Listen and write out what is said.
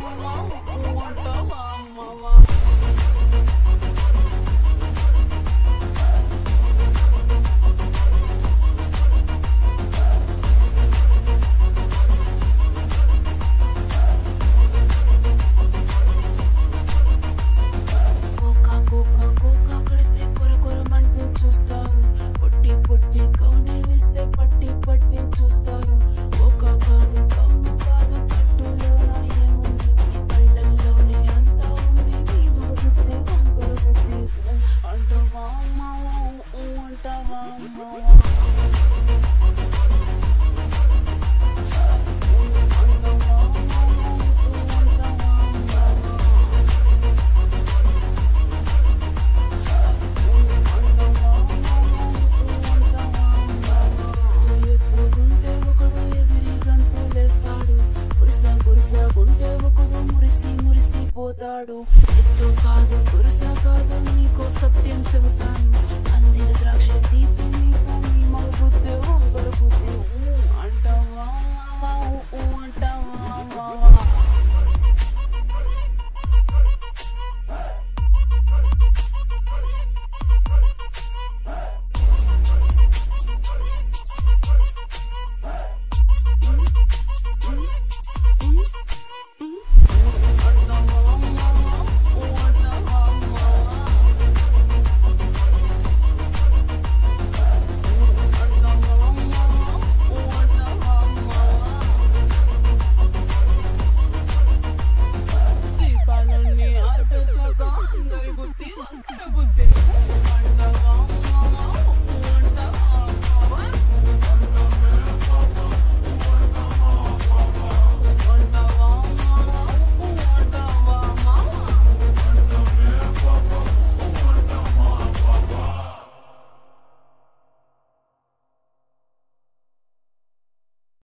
Oh, my God. పోతాడు. ఎత్తు కాదు